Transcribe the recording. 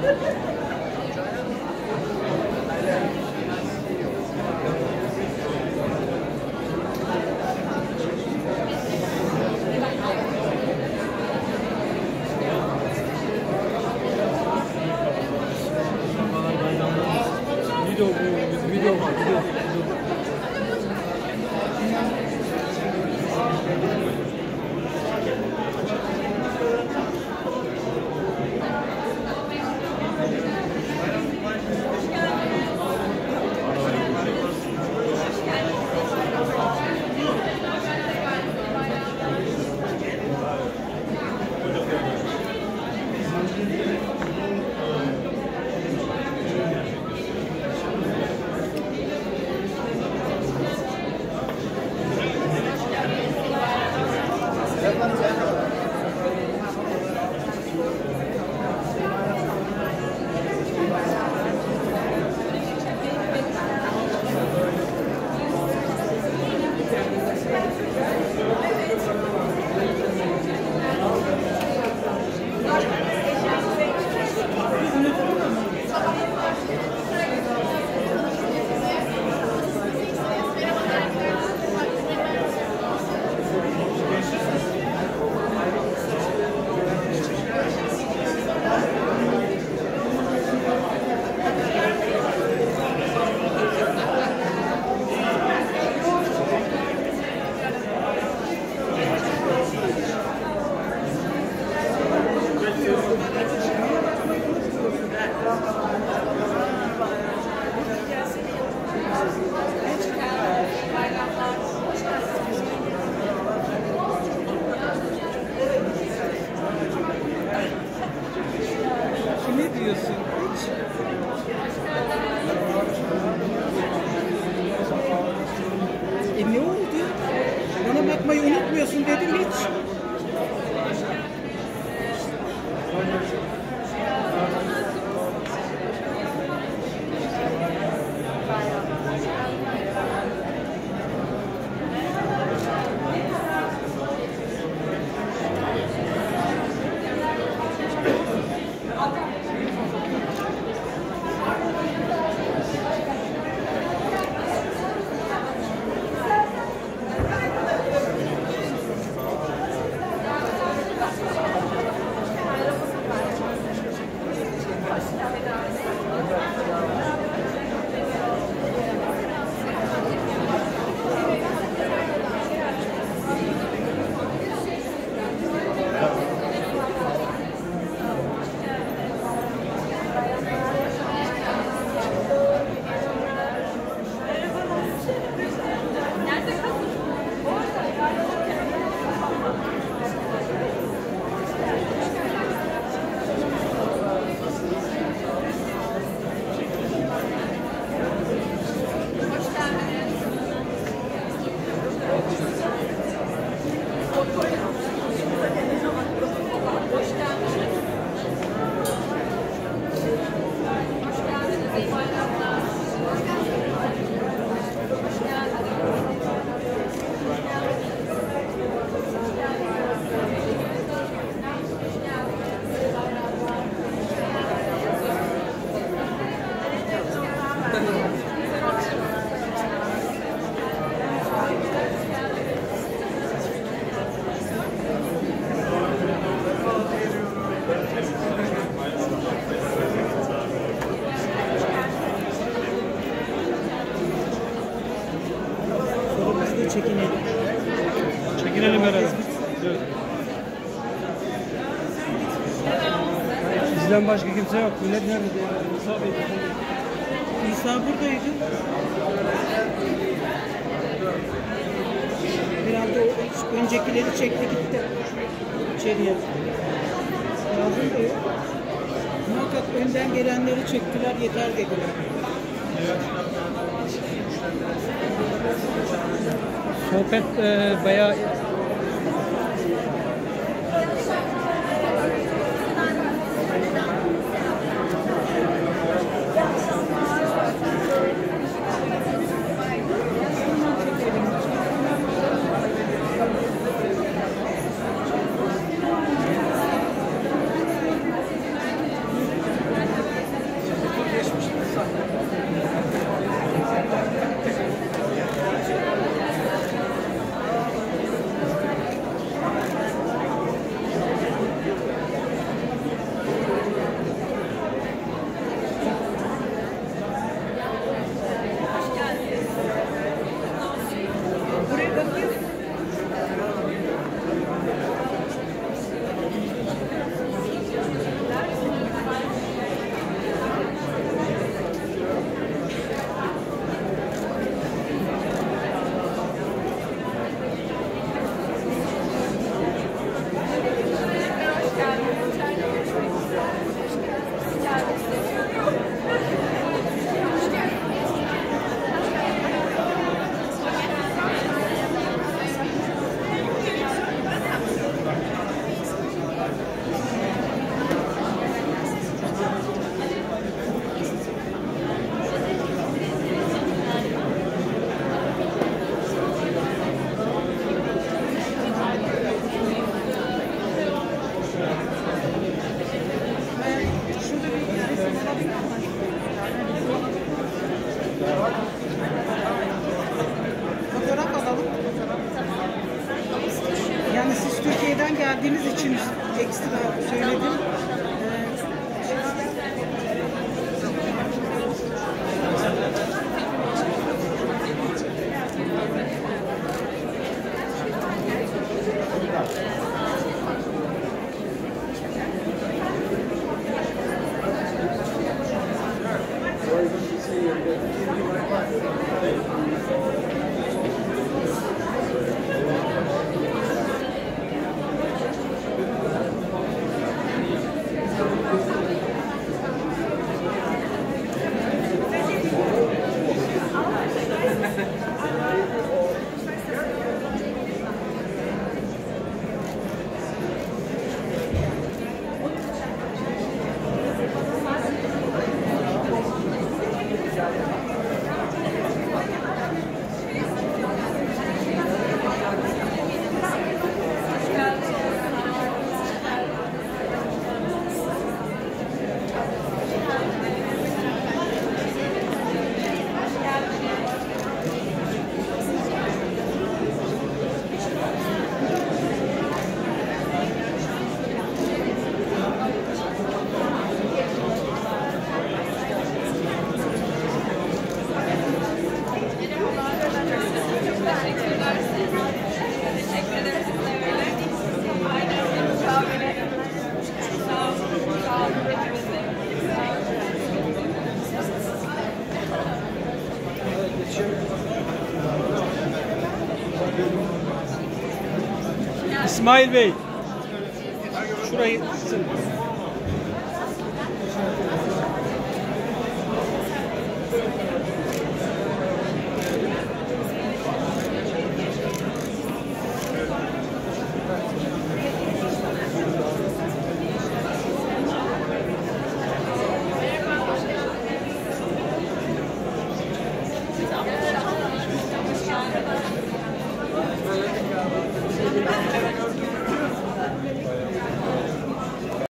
Video bu, video var, video. Unutmuyorsun dedim hiç. Çekinelim. Çekinelim herhalde. Evet. Bizden başka kimse yok. Millet nerede? Musa Bey. İsa buradaydı. Herhalde o öncekileri çekti gitti. İçeriye. Lazım da yok. Muhakkak önden gelenleri çektiler yeter dediler. Sohbet e, bayağı Thank you. İsmail Bey. şurayı